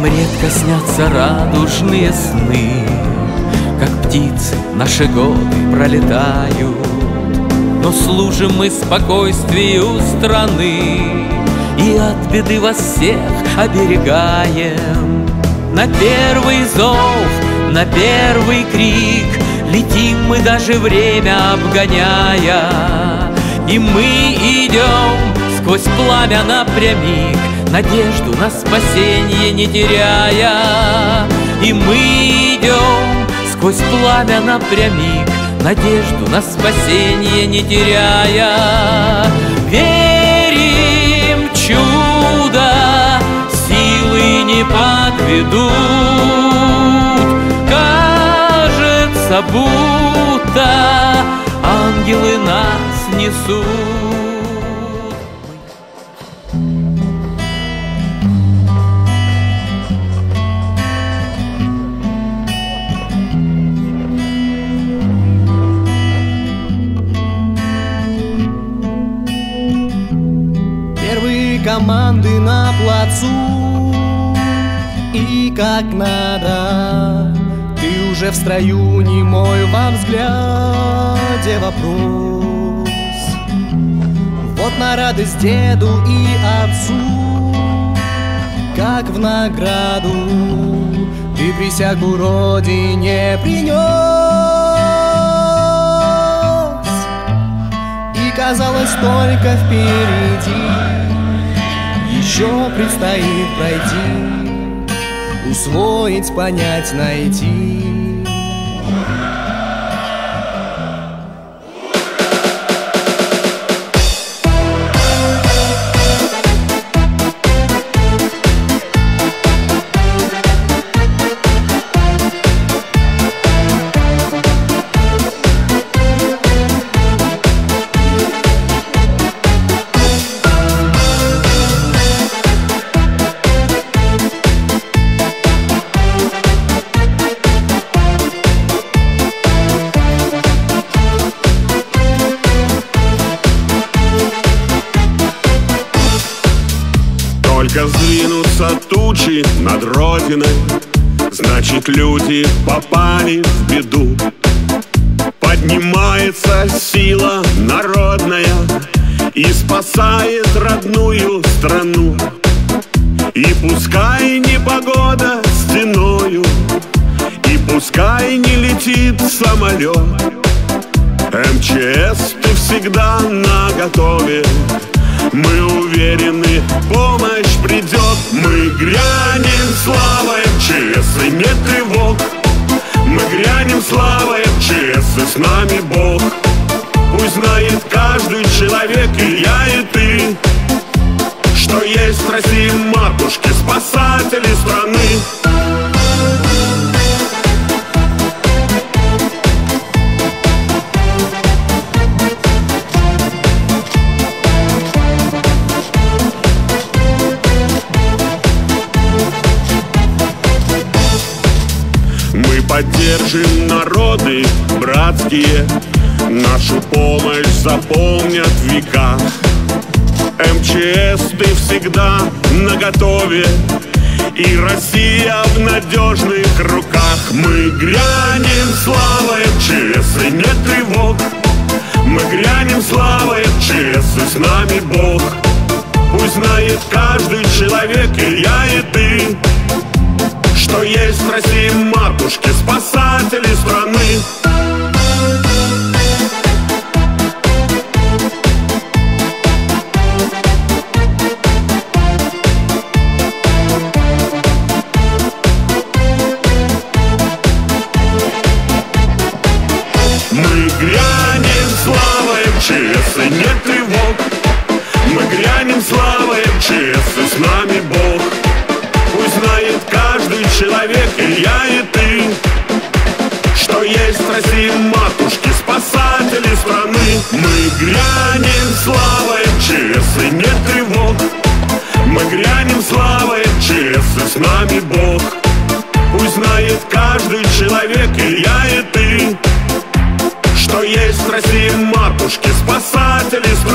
Нам редко снятся радужные сны Как птицы наши годы пролетают. Но служим мы спокойствию страны И от беды вас всех оберегаем. На первый зов, на первый крик Летим мы даже время обгоняя. И мы идем сквозь пламя напрямик Надежду на спасение не теряя. И мы идем сквозь пламя напрямик Надежду на спасение не теряя. Верим чудо, силы не подведут. Кажется, будто ангелы нас несут команды на плацу. И как надо Ты уже в строю не мой во взгляде вопрос. Вот на радость деду и отцу Как в награду Ты присягу родине принес И казалось только впереди еще предстоит пройти, усвоить, понять, найти. Тучи над родиной. Значит, люди попали в беду. Поднимается сила народная И спасает родную страну. И пускай не погода стеною И пускай не летит самолет. МЧС ты всегда на готове мы уверены, помощь придет. Мы грянем славой МЧС и нет тревог. Мы грянем славой МЧС и с нами Бог. Пусть знает каждый человек, и я, и ты Что есть в России матушки, спасатели страны Поддержим народы братские. Нашу помощь запомнят века. МЧС ты всегда наготове. И Россия в надежных руках. Мы грянем славой МЧС и нет тревог. Мы грянем славой МЧС и с нами Бог. Пусть знает каждый человек, и я, и ты что есть в России матушки, спасатели страны. МЧС и нет тревог. Мы грянем славой МЧС и с нами Бог человек, и я, и ты. Что есть в России матушки, спасатели страны. Мы грянем славой МЧС, и нет тревог Мы грянем славой МЧС, и с нами Бог. Пусть знает каждый человек, и я, и ты. Что есть в России матушки, спасатели страны